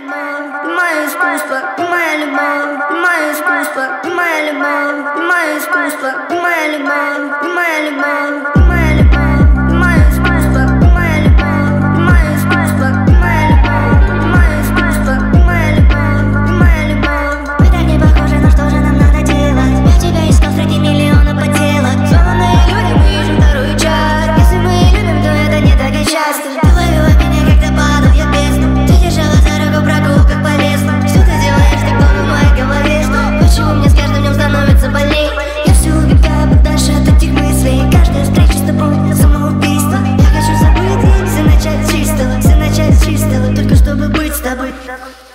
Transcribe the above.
любовь, мое искусство, моя любовь, мое искусство, моя любовь, мое искусство, моя любовь, моя любовь. забыть.